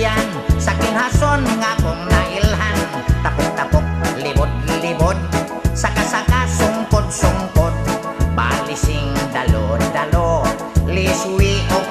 yan. Sa kinhason nga kong nailhan. Tapok-tapok, libod-libod. Saka-saka, sungkod-sungkod Balising dalo-dalo. Liswi o